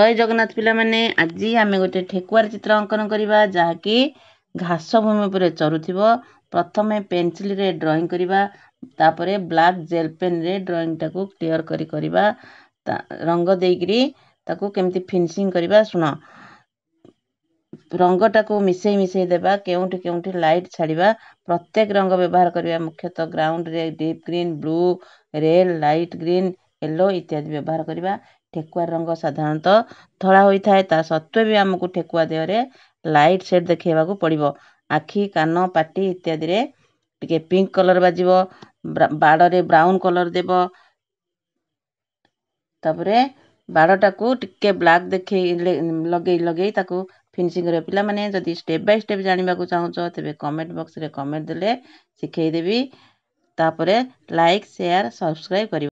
ଜୟ ଜଗନ୍ନାଥ ପିଲାମାନେ ଆଜି ଆମେ ଗୋଟେ ଠେକୁଆର ଚିତ୍ର ଅଙ୍କନ କରିବା ଯାହାକି ଘାସ ଭୂମି ଉପରେ ଚରୁଥିବ। ପ୍ରଥମେ ପେନସିଲରେ ଡ୍ରଇଂ କରିବା ତାପରେ ବ୍ଲାକ୍ ଜେଲ୍ ପେନରେ ଡ୍ରଇଂଟାକୁ କ୍ଲିଅର କରି କରିବା ରଙ୍ଗ ଦେଇକିରି ତାକୁ କେମିତି ଫିନିସିଂ କରିବା ଶୁଣ। ରଙ୍ଗଟାକୁ ମିଶେଇ ମିଶେଇ ଦେବା କେଉଁଠି କେଉଁଠି ଲାଇଟ୍ ଛାଡ଼ିବା ପ୍ରତ୍ୟେକ ରଙ୍ଗ ବ୍ୟବହାର କରିବା ମୁଖ୍ୟତଃ ଗ୍ରାଉଣ୍ଡରେ deep green blue red light green yellow ଇତ୍ୟାଦି ବ୍ୟବହାର କରିବା ଠେକୁଆ ରଙ୍ଗ ସାଧାରଣତଃ ଧଳା ହୋଇଥାଏ। ତା ସତ୍ତ୍ୱେ ବି ଆମକୁ ଠେକୁଆ ଦେହରେ ଲାଇଟ୍ ସେଟ୍ ଦେଖେଇବାକୁ ପଡ଼ିବ। ଆଖି କାନ ପାଟି ଇତ୍ୟାଦିରେ ଟିକେ ପିଙ୍କ କଲର୍ ବାଜିବ ବାଡ଼ରେ ବ୍ରାଉନ୍ କଲର୍ ଦେବ। ତାପରେ ବାଡ଼ଟାକୁ ଟିକେ ବ୍ଲାକ୍ ଦେଖେଇ ଲଗେଇ ଲଗେଇ ତାକୁ ଫିନିସିଂ କରିବା। ପିଲାମାନେ ଯଦି ଷ୍ଟେପ୍ ବାଇ ଷ୍ଟେପ୍ ଜାଣିବାକୁ ଚାହୁଁଛ ତେବେ କମେଣ୍ଟ ବକ୍ସରେ କମେଣ୍ଟ ଦେଲେ ଶିଖେଇଦେବି। ତାପରେ ଲାଇକ୍ ସେୟାର ସବସ୍କ୍ରାଇବ୍ କରିବ।